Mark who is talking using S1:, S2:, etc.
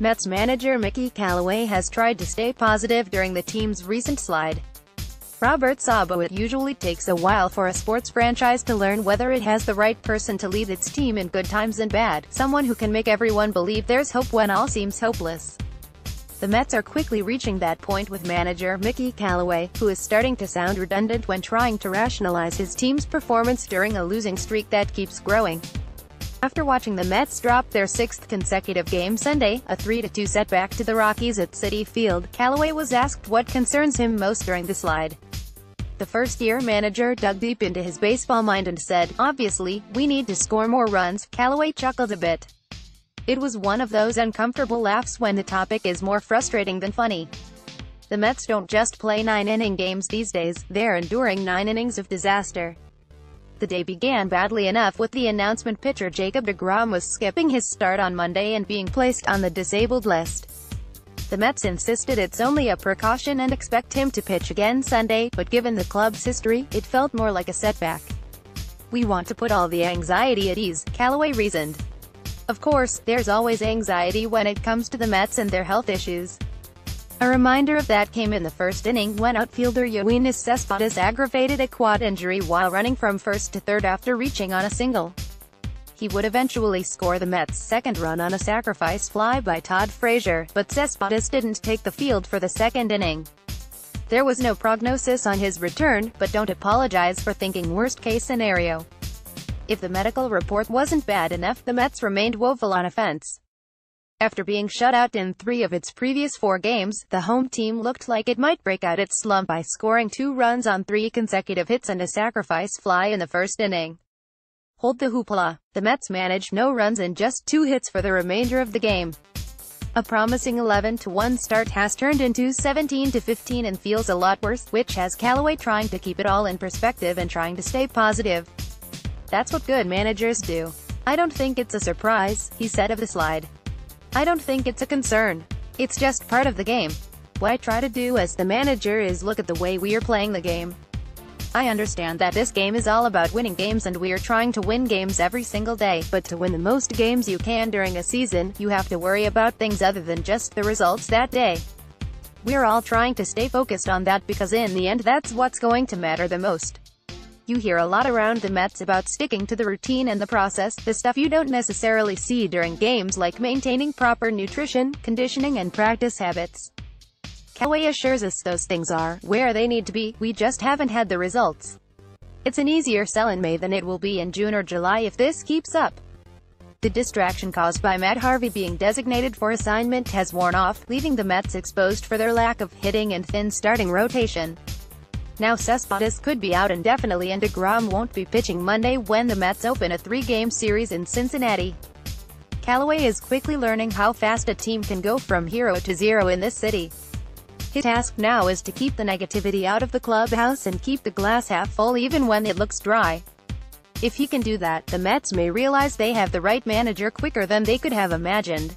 S1: Mets manager Mickey Callaway has tried to stay positive during the team's recent slide. Robert Sabo It usually takes a while for a sports franchise to learn whether it has the right person to lead its team in good times and bad, someone who can make everyone believe there's hope when all seems hopeless. The Mets are quickly reaching that point with manager Mickey Callaway, who is starting to sound redundant when trying to rationalize his team's performance during a losing streak that keeps growing. After watching the Mets drop their sixth consecutive game Sunday, a 3-2 setback to the Rockies at Citi Field, Callaway was asked what concerns him most during the slide. The first-year manager dug deep into his baseball mind and said, Obviously, we need to score more runs. Callaway chuckled a bit. It was one of those uncomfortable laughs when the topic is more frustrating than funny. The Mets don't just play nine-inning games these days, they're enduring nine innings of disaster. The day began badly enough with the announcement pitcher Jacob deGrom was skipping his start on Monday and being placed on the disabled list. The Mets insisted it's only a precaution and expect him to pitch again Sunday, but given the club's history, it felt more like a setback. We want to put all the anxiety at ease, Callaway reasoned. Of course, there's always anxiety when it comes to the Mets and their health issues. A reminder of that came in the first inning when outfielder Yoenis Cespedes aggravated a quad injury while running from first to third after reaching on a single. He would eventually score the Mets' second run on a sacrifice fly by Todd Frazier, but Cespedes didn't take the field for the second inning. There was no prognosis on his return, but don't apologize for thinking worst-case scenario. If the medical report wasn't bad enough, the Mets remained woeful on offense. After being shut out in three of its previous four games, the home team looked like it might break out its slump by scoring two runs on three consecutive hits and a sacrifice fly in the first inning. Hold the hoopla. The Mets managed no runs and just two hits for the remainder of the game. A promising 11-1 start has turned into 17-15 and feels a lot worse, which has Callaway trying to keep it all in perspective and trying to stay positive. That's what good managers do. I don't think it's a surprise, he said of the slide. I don't think it's a concern. It's just part of the game. What I try to do as the manager is look at the way we are playing the game. I understand that this game is all about winning games and we are trying to win games every single day, but to win the most games you can during a season, you have to worry about things other than just the results that day. We're all trying to stay focused on that because in the end that's what's going to matter the most. You hear a lot around the Mets about sticking to the routine and the process, the stuff you don't necessarily see during games like maintaining proper nutrition, conditioning and practice habits. Callaway assures us those things are where they need to be, we just haven't had the results. It's an easier sell in May than it will be in June or July if this keeps up. The distraction caused by Matt Harvey being designated for assignment has worn off, leaving the Mets exposed for their lack of hitting and thin starting rotation. Now Cespedes could be out indefinitely and deGrom won't be pitching Monday when the Mets open a three-game series in Cincinnati. Callaway is quickly learning how fast a team can go from hero to zero in this city. His task now is to keep the negativity out of the clubhouse and keep the glass half full even when it looks dry. If he can do that, the Mets may realize they have the right manager quicker than they could have imagined.